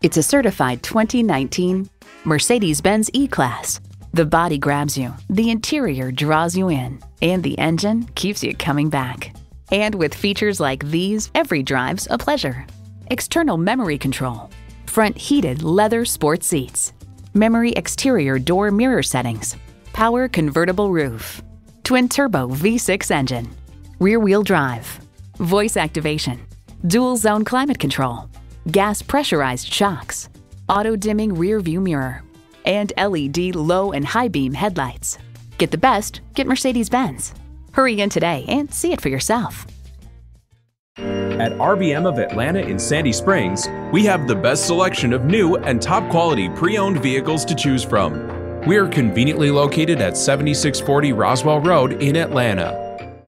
It's a certified 2019 Mercedes-Benz E-Class. The body grabs you, the interior draws you in, and the engine keeps you coming back. And with features like these, every drive's a pleasure. External memory control, front heated leather sports seats, memory exterior door mirror settings, power convertible roof, twin turbo V6 engine, rear wheel drive, voice activation, dual zone climate control, gas pressurized shocks, auto dimming rear view mirror, and LED low and high beam headlights. Get the best, get Mercedes Benz. Hurry in today and see it for yourself. At RBM of Atlanta in Sandy Springs, we have the best selection of new and top quality pre owned vehicles to choose from. We are conveniently located at 7640 Roswell Road in Atlanta.